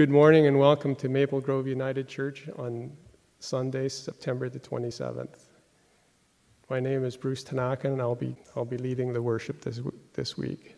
Good morning and welcome to Maple Grove United Church on Sunday, September the 27th. My name is Bruce Tanaka and I'll be, I'll be leading the worship this, this week.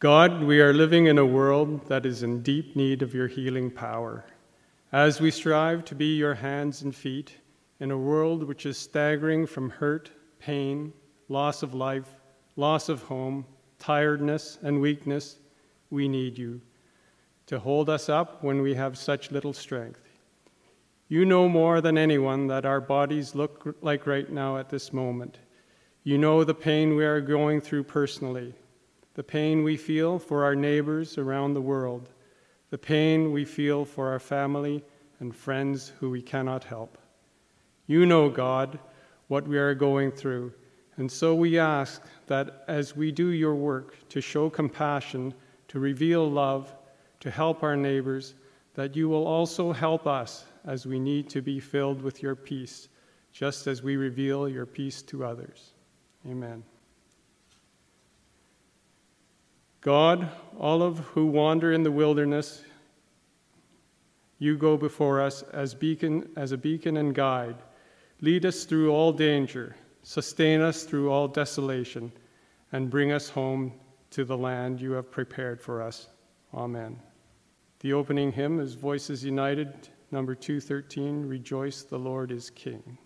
God, we are living in a world that is in deep need of your healing power. As we strive to be your hands and feet in a world which is staggering from hurt, pain, loss of life, loss of home, tiredness, and weakness, we need you to hold us up when we have such little strength. You know more than anyone that our bodies look like right now at this moment. You know the pain we are going through personally the pain we feel for our neighbors around the world, the pain we feel for our family and friends who we cannot help. You know, God, what we are going through, and so we ask that as we do your work to show compassion, to reveal love, to help our neighbors, that you will also help us as we need to be filled with your peace, just as we reveal your peace to others. Amen. God, all of who wander in the wilderness, you go before us as beacon as a beacon and guide. Lead us through all danger, sustain us through all desolation, and bring us home to the land you have prepared for us. Amen. The opening hymn is Voices United, number 213, Rejoice the Lord is King.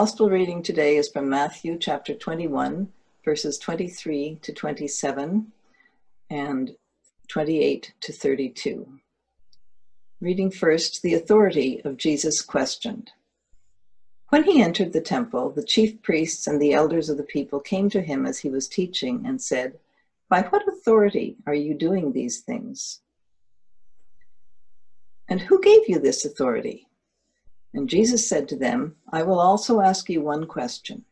Gospel reading today is from Matthew chapter 21, verses 23 to 27 and 28 to 32. Reading first the authority of Jesus questioned. When he entered the temple, the chief priests and the elders of the people came to him as he was teaching and said, By what authority are you doing these things? And who gave you this authority? And Jesus said to them, I will also ask you one question.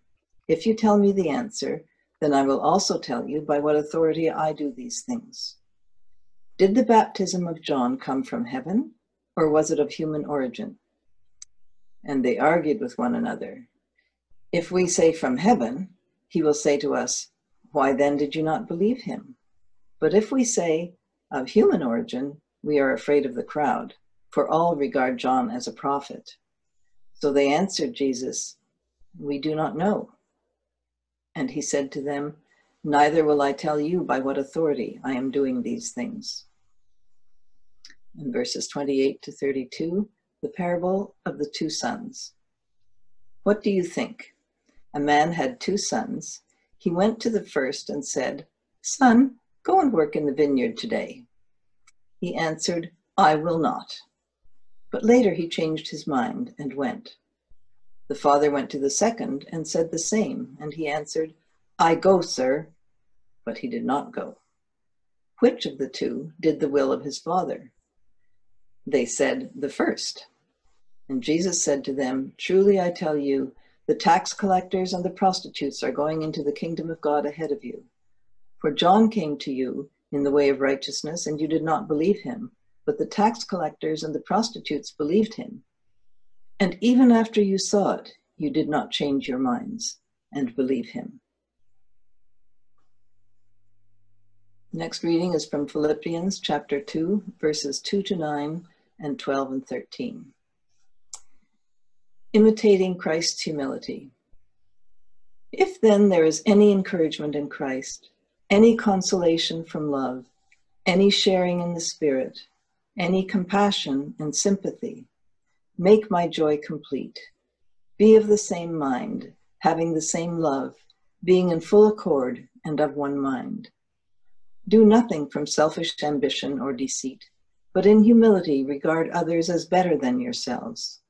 If you tell me the answer, then I will also tell you by what authority I do these things. Did the baptism of John come from heaven, or was it of human origin? and they argued with one another. If we say from heaven, he will say to us, Why then did you not believe him? But if we say of human origin, we are afraid of the crowd, for all regard John as a prophet. So they answered Jesus, We do not know. And he said to them, Neither will I tell you by what authority I am doing these things. In verses 28 to 32, the parable of the two sons. What do you think? A man had two sons. He went to the first and said, Son, go and work in the vineyard today. He answered, I will not. But later he changed his mind and went. The father went to the second and said the same, and he answered, I go, sir. But he did not go. Which of the two did the will of his father? They said, The first. And Jesus said to them, Truly I tell you, the tax collectors and the prostitutes are going into the kingdom of God ahead of you. For John came to you in the way of righteousness, and you did not believe him, but the tax collectors and the prostitutes believed him. And even after you saw it, you did not change your minds and believe him. Next reading is from Philippians chapter 2, verses 2 to 9 and 12 and 13. Imitating Christ's humility. If then there is any encouragement in Christ, any consolation from love, any sharing in the Spirit, any compassion and sympathy, make my joy complete. Be of the same mind, having the same love, being in full accord and of one mind. Do nothing from selfish ambition or deceit but in humility regard others as better than yourselves.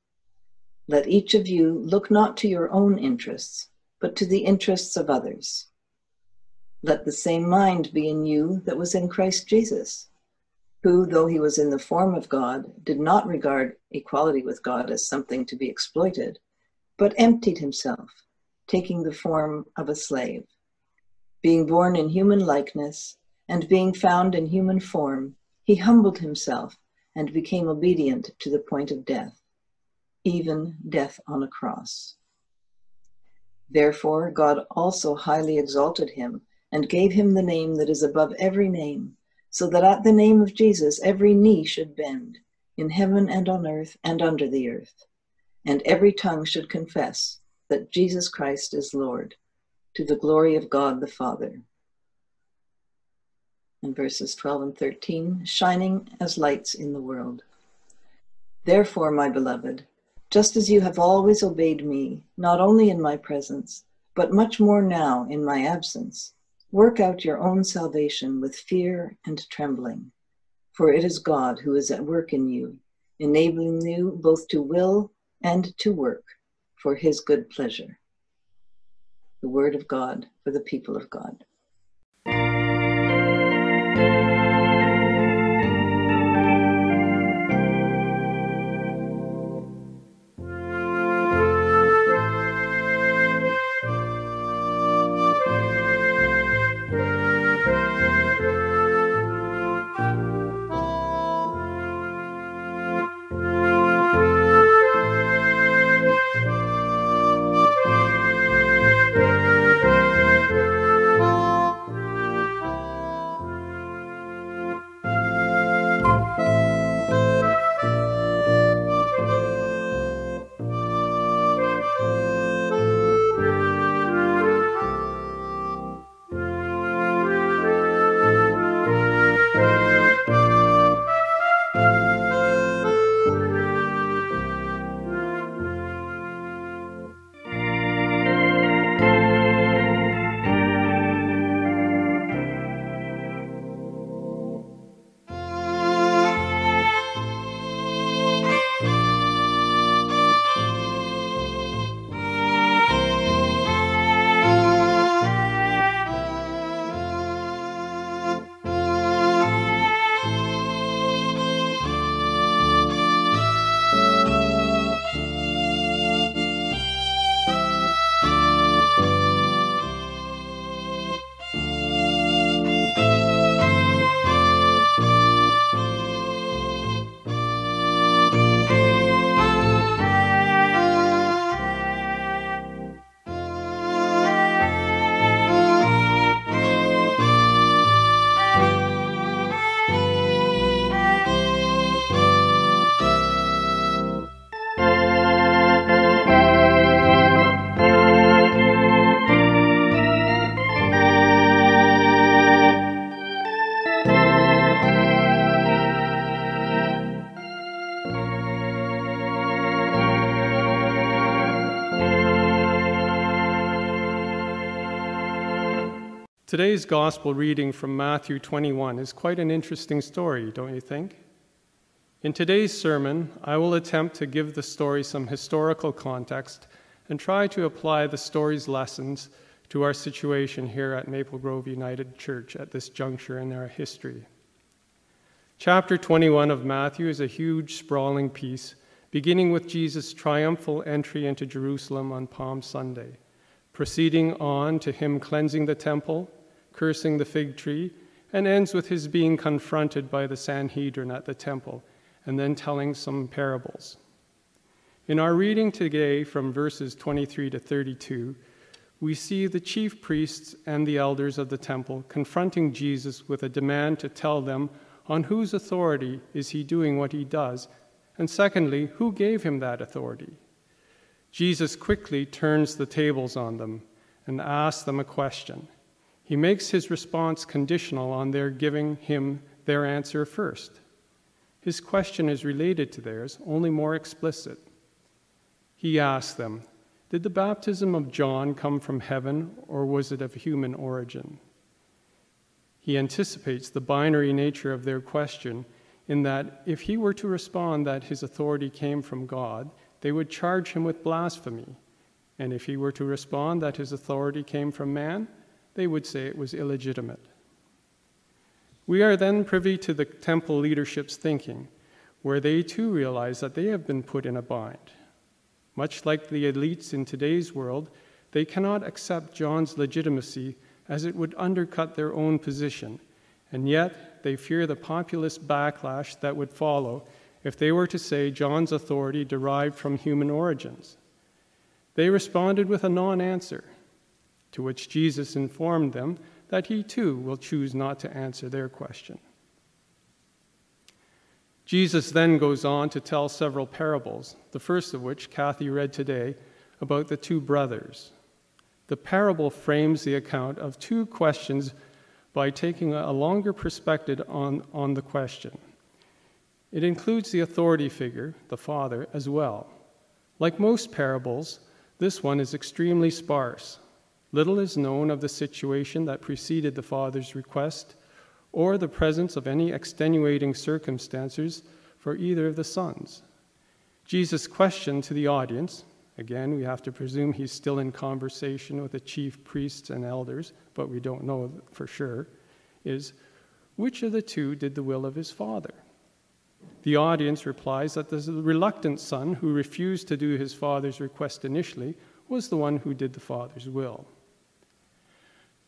Let each of you look not to your own interests, but to the interests of others. Let the same mind be in you that was in Christ Jesus, who, though he was in the form of God, did not regard equality with God as something to be exploited, but emptied himself, taking the form of a slave. Being born in human likeness, and being found in human form, he humbled himself and became obedient to the point of death, even death on a cross. Therefore, God also highly exalted him and gave him the name that is above every name, so that at the name of Jesus every knee should bend, in heaven and on earth and under the earth, and every tongue should confess that Jesus Christ is Lord, to the glory of God the Father in verses 12 and 13, shining as lights in the world. Therefore, my beloved, just as you have always obeyed me, not only in my presence, but much more now in my absence, work out your own salvation with fear and trembling. For it is God who is at work in you, enabling you both to will and to work for his good pleasure. The word of God for the people of God. Today's gospel reading from Matthew 21 is quite an interesting story, don't you think? In today's sermon, I will attempt to give the story some historical context and try to apply the story's lessons to our situation here at Maple Grove United Church at this juncture in our history. Chapter 21 of Matthew is a huge, sprawling piece, beginning with Jesus' triumphal entry into Jerusalem on Palm Sunday, proceeding on to him cleansing the temple cursing the fig tree, and ends with his being confronted by the Sanhedrin at the temple, and then telling some parables. In our reading today from verses 23 to 32, we see the chief priests and the elders of the temple confronting Jesus with a demand to tell them on whose authority is he doing what he does, and secondly, who gave him that authority. Jesus quickly turns the tables on them and asks them a question. He makes his response conditional on their giving him their answer first. His question is related to theirs, only more explicit. He asks them, Did the baptism of John come from heaven, or was it of human origin? He anticipates the binary nature of their question in that if he were to respond that his authority came from God, they would charge him with blasphemy. And if he were to respond that his authority came from man, they would say it was illegitimate. We are then privy to the temple leadership's thinking, where they too realize that they have been put in a bind. Much like the elites in today's world, they cannot accept John's legitimacy as it would undercut their own position, and yet they fear the populist backlash that would follow if they were to say John's authority derived from human origins. They responded with a non answer to which Jesus informed them that he too will choose not to answer their question. Jesus then goes on to tell several parables, the first of which Kathy read today about the two brothers. The parable frames the account of two questions by taking a longer perspective on, on the question. It includes the authority figure, the father, as well. Like most parables, this one is extremely sparse, Little is known of the situation that preceded the father's request or the presence of any extenuating circumstances for either of the sons. Jesus' question to the audience, again, we have to presume he's still in conversation with the chief priests and elders, but we don't know for sure, is which of the two did the will of his father? The audience replies that the reluctant son who refused to do his father's request initially was the one who did the father's will.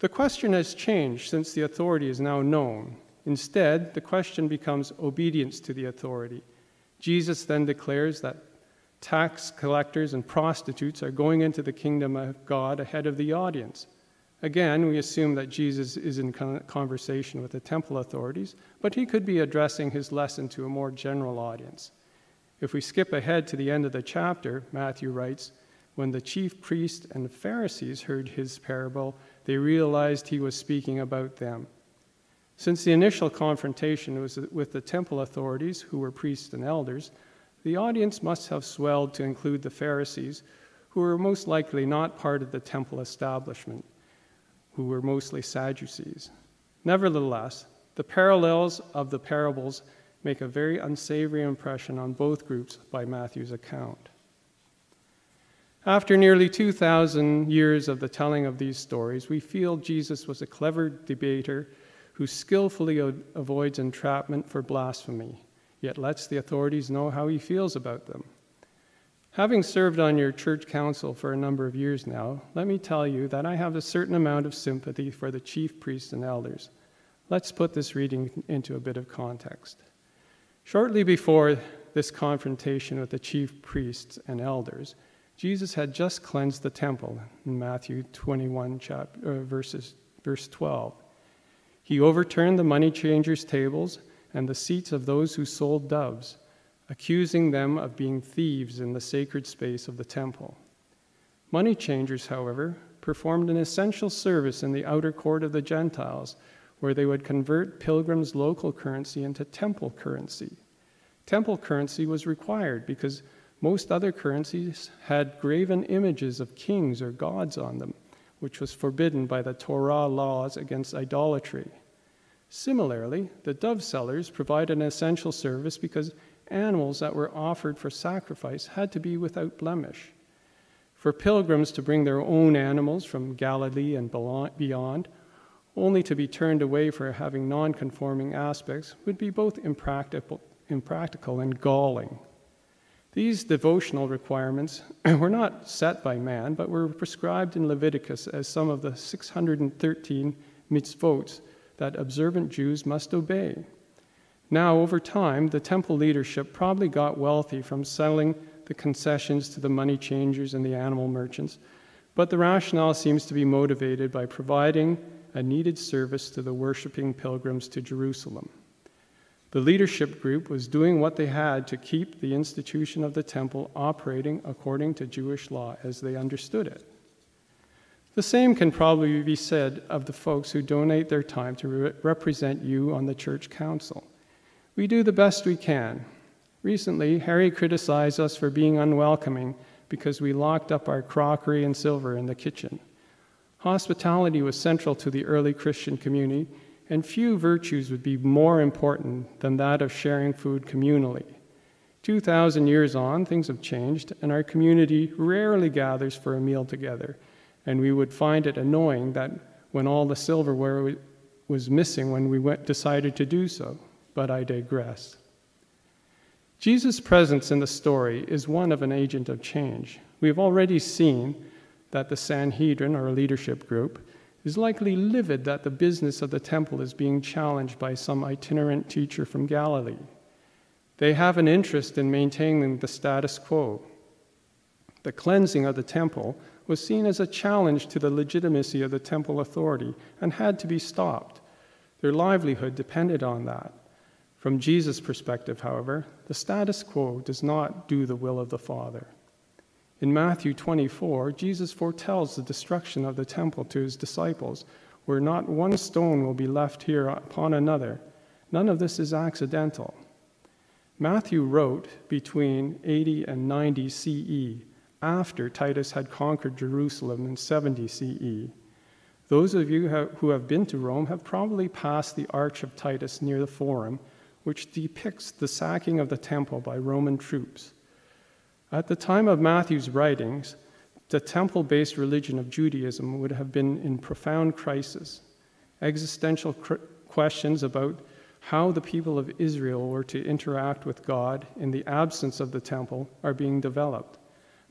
The question has changed since the authority is now known. Instead, the question becomes obedience to the authority. Jesus then declares that tax collectors and prostitutes are going into the kingdom of God ahead of the audience. Again, we assume that Jesus is in conversation with the temple authorities, but he could be addressing his lesson to a more general audience. If we skip ahead to the end of the chapter, Matthew writes, When the chief priests and the Pharisees heard his parable, they realized he was speaking about them. Since the initial confrontation was with the temple authorities, who were priests and elders, the audience must have swelled to include the Pharisees, who were most likely not part of the temple establishment, who were mostly Sadducees. Nevertheless, the parallels of the parables make a very unsavory impression on both groups by Matthew's account. After nearly 2,000 years of the telling of these stories, we feel Jesus was a clever debater who skillfully avoids entrapment for blasphemy, yet lets the authorities know how he feels about them. Having served on your church council for a number of years now, let me tell you that I have a certain amount of sympathy for the chief priests and elders. Let's put this reading into a bit of context. Shortly before this confrontation with the chief priests and elders, Jesus had just cleansed the temple in Matthew 21, chapter, uh, verses, verse 12. He overturned the money changers' tables and the seats of those who sold doves, accusing them of being thieves in the sacred space of the temple. Money changers, however, performed an essential service in the outer court of the Gentiles, where they would convert pilgrims' local currency into temple currency. Temple currency was required because most other currencies had graven images of kings or gods on them, which was forbidden by the Torah laws against idolatry. Similarly, the dove sellers provided an essential service because animals that were offered for sacrifice had to be without blemish. For pilgrims to bring their own animals from Galilee and beyond, only to be turned away for having non conforming aspects, would be both impractical, impractical and galling. These devotional requirements were not set by man, but were prescribed in Leviticus as some of the 613 mitzvot that observant Jews must obey. Now, over time, the temple leadership probably got wealthy from selling the concessions to the money changers and the animal merchants, but the rationale seems to be motivated by providing a needed service to the worshiping pilgrims to Jerusalem. The leadership group was doing what they had to keep the institution of the temple operating according to Jewish law as they understood it. The same can probably be said of the folks who donate their time to re- represent you on the church council. We do the best we can. Recently, Harry criticized us for being unwelcoming because we locked up our crockery and silver in the kitchen. Hospitality was central to the early Christian community, and few virtues would be more important than that of sharing food communally. 2,000 years on, things have changed, and our community rarely gathers for a meal together and we would find it annoying that when all the silverware was missing when we went, decided to do so. But I digress. Jesus' presence in the story is one of an agent of change. We have already seen that the Sanhedrin, or leadership group, is likely livid that the business of the temple is being challenged by some itinerant teacher from Galilee. They have an interest in maintaining the status quo. The cleansing of the temple was seen as a challenge to the legitimacy of the temple authority and had to be stopped. Their livelihood depended on that. From Jesus' perspective, however, the status quo does not do the will of the Father. In Matthew 24, Jesus foretells the destruction of the temple to his disciples, where not one stone will be left here upon another. None of this is accidental. Matthew wrote between 80 and 90 CE, after Titus had conquered Jerusalem in 70 CE. Those of you who have been to Rome have probably passed the Arch of Titus near the Forum, which depicts the sacking of the temple by Roman troops. At the time of Matthew's writings, the temple based religion of Judaism would have been in profound crisis. Existential cr- questions about how the people of Israel were to interact with God in the absence of the temple are being developed.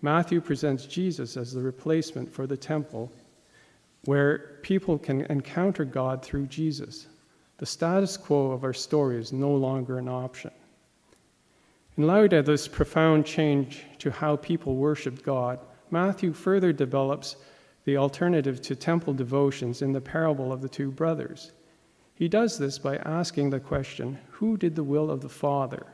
Matthew presents Jesus as the replacement for the temple, where people can encounter God through Jesus. The status quo of our story is no longer an option. In light of this profound change to how people worshiped God, Matthew further develops the alternative to temple devotions in the parable of the two brothers. He does this by asking the question who did the will of the Father?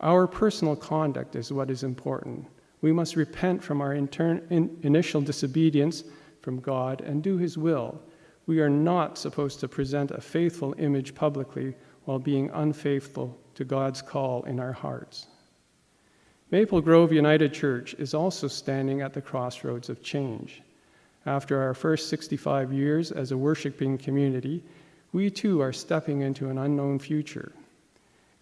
Our personal conduct is what is important. We must repent from our in, initial disobedience from God and do His will. We are not supposed to present a faithful image publicly while being unfaithful to God's call in our hearts. Maple Grove United Church is also standing at the crossroads of change. After our first 65 years as a worshiping community, we too are stepping into an unknown future.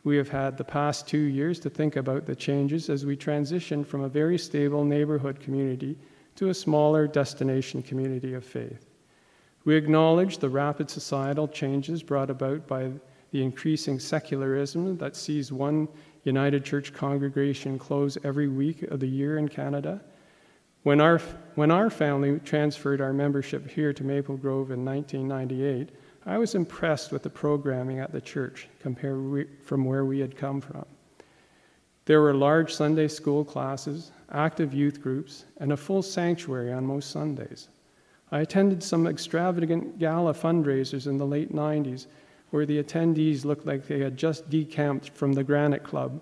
We have had the past two years to think about the changes as we transition from a very stable neighborhood community to a smaller destination community of faith. We acknowledge the rapid societal changes brought about by the increasing secularism that sees one United Church congregation close every week of the year in Canada. When our, when our family transferred our membership here to Maple Grove in 1998, I was impressed with the programming at the church compared from where we had come from. There were large Sunday school classes, active youth groups, and a full sanctuary on most Sundays. I attended some extravagant gala fundraisers in the late 90s where the attendees looked like they had just decamped from the Granite Club.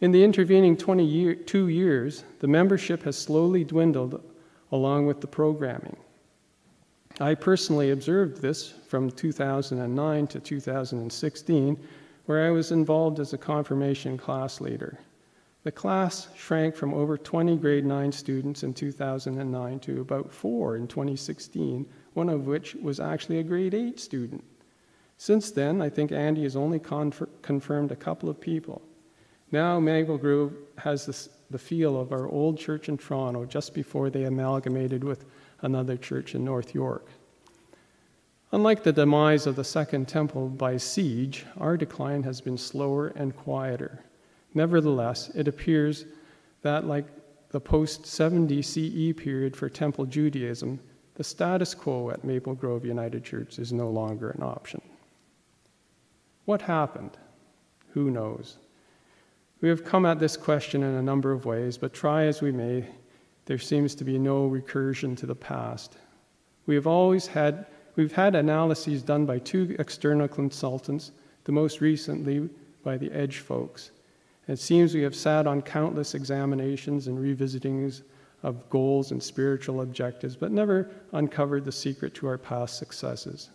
In the intervening 22 years, the membership has slowly dwindled along with the programming. I personally observed this from 2009 to 2016, where I was involved as a confirmation class leader. The class shrank from over 20 grade 9 students in 2009 to about four in 2016, one of which was actually a grade 8 student. Since then, I think Andy has only confer- confirmed a couple of people. Now, Maple Grove has this, the feel of our old church in Toronto just before they amalgamated with another church in North York. Unlike the demise of the Second Temple by siege, our decline has been slower and quieter. Nevertheless, it appears that, like the post 70 CE period for Temple Judaism, the status quo at Maple Grove United Church is no longer an option. What happened? Who knows? We have come at this question in a number of ways, but try as we may, there seems to be no recursion to the past. We have always had, we've had analyses done by two external consultants, the most recently by the Edge folks. It seems we have sat on countless examinations and revisitings of goals and spiritual objectives, but never uncovered the secret to our past successes.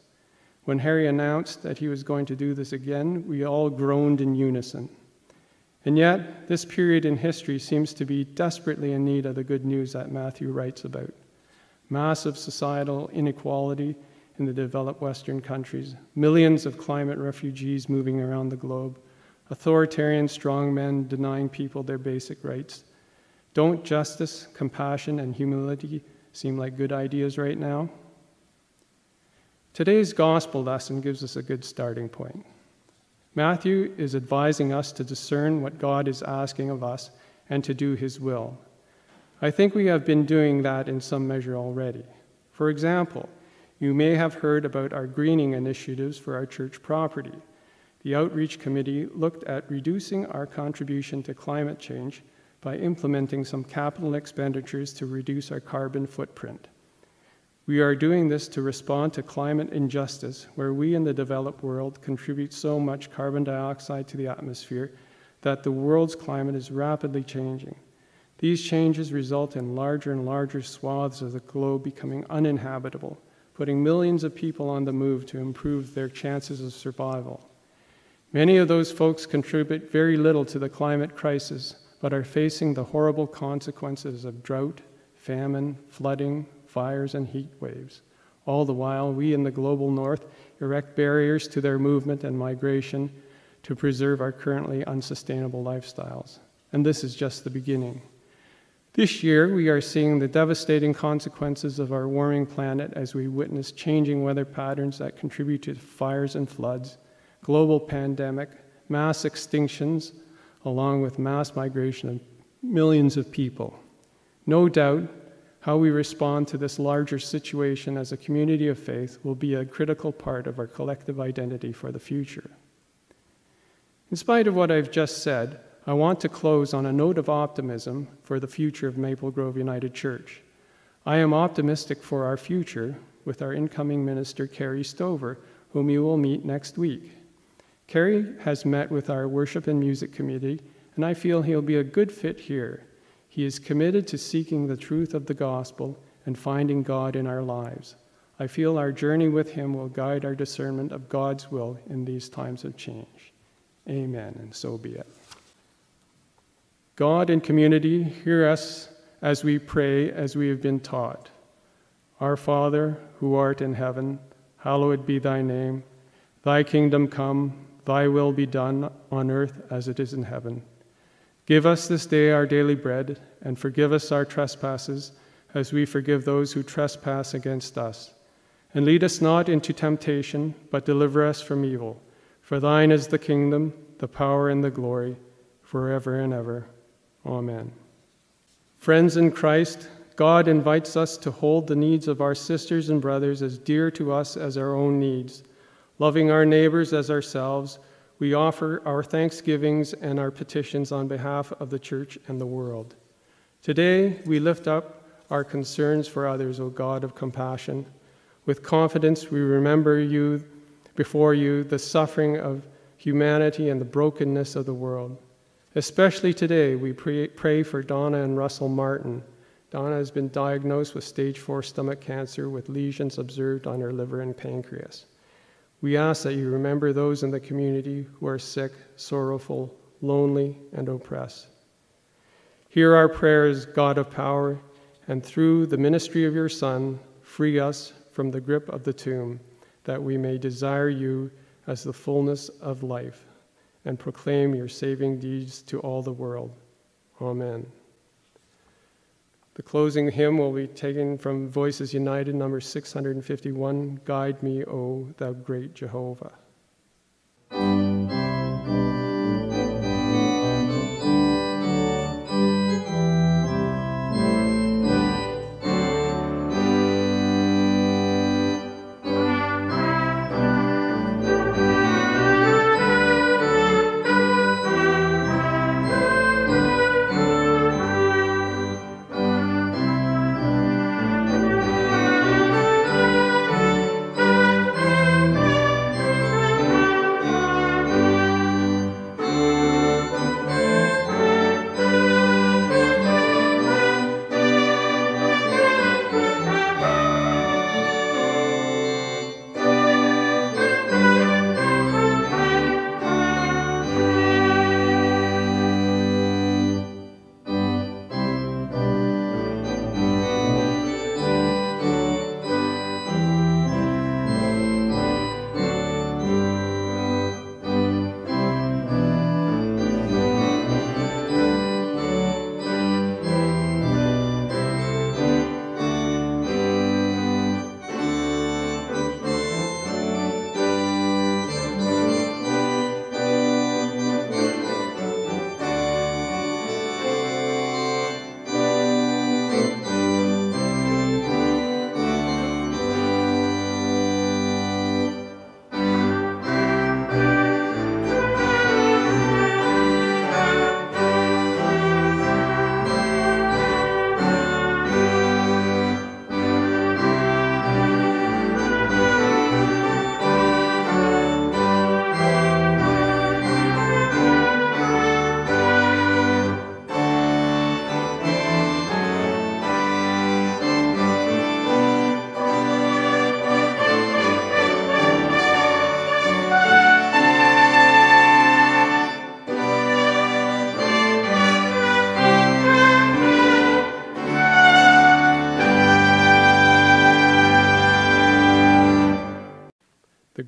When Harry announced that he was going to do this again, we all groaned in unison. And yet, this period in history seems to be desperately in need of the good news that Matthew writes about massive societal inequality in the developed Western countries, millions of climate refugees moving around the globe authoritarian strongmen denying people their basic rights. Don't justice, compassion, and humility seem like good ideas right now? Today's gospel lesson gives us a good starting point. Matthew is advising us to discern what God is asking of us and to do his will. I think we have been doing that in some measure already. For example, you may have heard about our greening initiatives for our church property the Outreach Committee looked at reducing our contribution to climate change by implementing some capital expenditures to reduce our carbon footprint. We are doing this to respond to climate injustice, where we in the developed world contribute so much carbon dioxide to the atmosphere that the world's climate is rapidly changing. These changes result in larger and larger swaths of the globe becoming uninhabitable, putting millions of people on the move to improve their chances of survival. Many of those folks contribute very little to the climate crisis, but are facing the horrible consequences of drought, famine, flooding, fires, and heat waves. All the while, we in the global north erect barriers to their movement and migration to preserve our currently unsustainable lifestyles. And this is just the beginning. This year, we are seeing the devastating consequences of our warming planet as we witness changing weather patterns that contribute to fires and floods global pandemic, mass extinctions, along with mass migration of millions of people. No doubt, how we respond to this larger situation as a community of faith will be a critical part of our collective identity for the future. In spite of what I've just said, I want to close on a note of optimism for the future of Maple Grove United Church. I am optimistic for our future with our incoming minister, Carrie Stover, whom you will meet next week. Kerry has met with our worship and music committee, and I feel he'll be a good fit here. He is committed to seeking the truth of the gospel and finding God in our lives. I feel our journey with him will guide our discernment of God's will in these times of change. Amen, and so be it. God and community, hear us as we pray as we have been taught. Our Father, who art in heaven, hallowed be thy name. Thy kingdom come Thy will be done on earth as it is in heaven. Give us this day our daily bread, and forgive us our trespasses, as we forgive those who trespass against us. And lead us not into temptation, but deliver us from evil. For thine is the kingdom, the power, and the glory, forever and ever. Amen. Friends in Christ, God invites us to hold the needs of our sisters and brothers as dear to us as our own needs Loving our neighbors as ourselves, we offer our thanksgivings and our petitions on behalf of the church and the world. Today, we lift up our concerns for others, O God of compassion. With confidence, we remember you before you the suffering of humanity and the brokenness of the world. Especially today, we pray, pray for Donna and Russell Martin. Donna has been diagnosed with stage four stomach cancer with lesions observed on her liver and pancreas. We ask that you remember those in the community who are sick, sorrowful, lonely, and oppressed. Hear our prayers, God of power, and through the ministry of your Son, free us from the grip of the tomb, that we may desire you as the fullness of life and proclaim your saving deeds to all the world. Amen. The closing hymn will be taken from Voices United, number 651 Guide Me, O Thou Great Jehovah.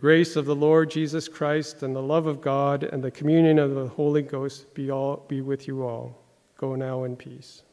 Grace of the Lord Jesus Christ and the love of God and the communion of the Holy Ghost be, all, be with you all. Go now in peace.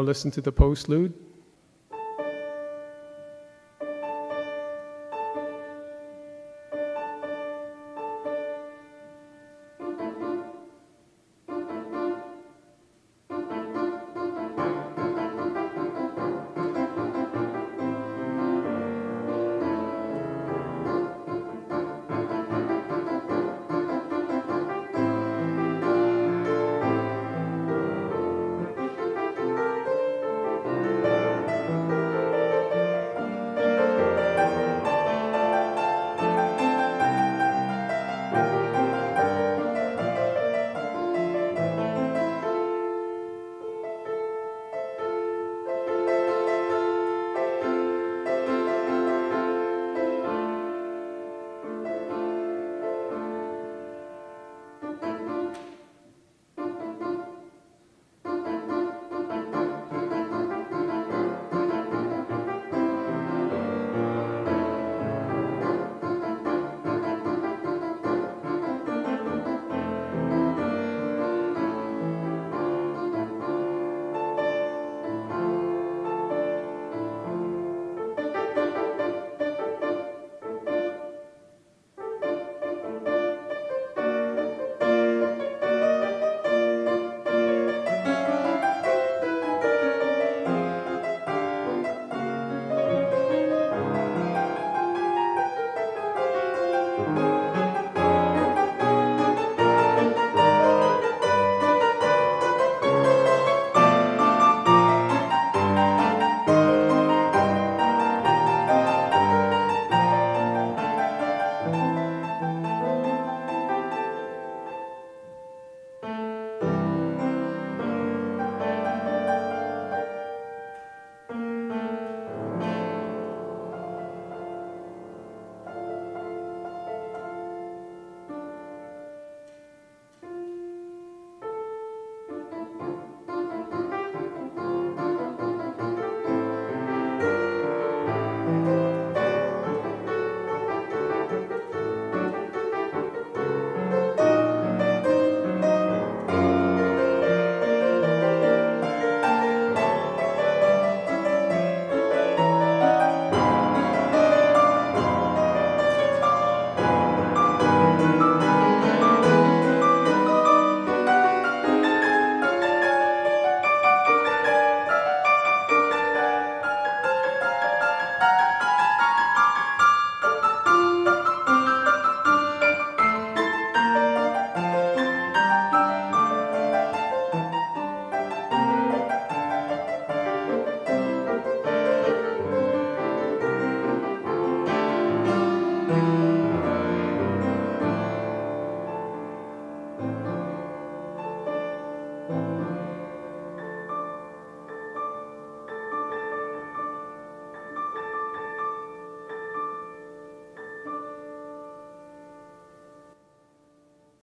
Now listen to the postlude.